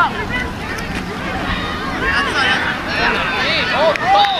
おっと。